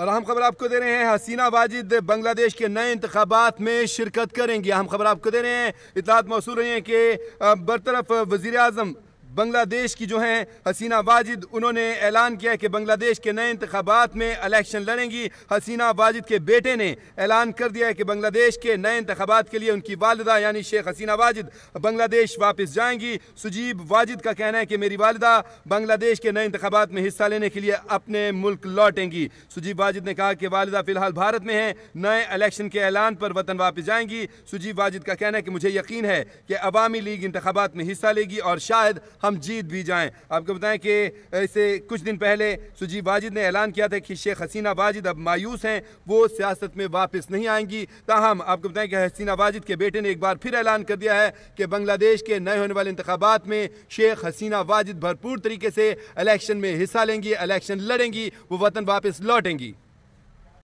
और अहम खबर आपको दे रहे हैं, हसीना वाजिद बांग्लादेश के नए इंतबात में शिरकत करेंगी। अहम खबर आपको दे रहे हैं, इतलात मौसू रही हैं कि बरतरफ वज़ीर अजम बांग्लादेश की जो हैं, हसीना वाजिद, उन्होंने ऐलान किया कि बांग्लादेश के नए इंतबात में इलेक्शन लड़ेंगी। हसीना वाजिद के बेटे ने ऐलान कर दिया है कि बांग्लादेश के नए इंतबात के लिए उनकी वालदा, यानी शेख हसीना वाजिद, बांग्लादेश वापस जाएँगी। सुजीब वाजिद का कहना है कि मेरी वालदा बांग्लादेश के नए इंतबात में हिस्सा लेने के लिए अपने मुल्क लौटेंगी। सुजीब वाजिद ने कहा कि वालदा फ़िलहाल भारत में है, नए इलेक्शन के ऐलान पर वतन वापस जाएँगी। सुजीब वाजिद का कहना है कि मुझे यकीन है कि अवामी लीग इंतबात में हिस्सा लेगी और शायद हम जीत भी जाएँ। आपको बताएँ कि इसे कुछ दिन पहले सुजीब वाजिद ने ऐलान किया था कि शेख हसीना वाजिद अब मायूस हैं, वो सियासत में वापस नहीं आएँगी। ताहम, आपको बताएँ कि हसीना वाजिद के बेटे ने एक बार फिर ऐलान कर दिया है कि बांग्लादेश के नए होने वाले इंतबात में शेख हसीना वाजिद भरपूर तरीके से इलेक्शन में हिस्सा लेंगी, इलेक्शन लड़ेंगी, वो वतन वापस लौटेंगी।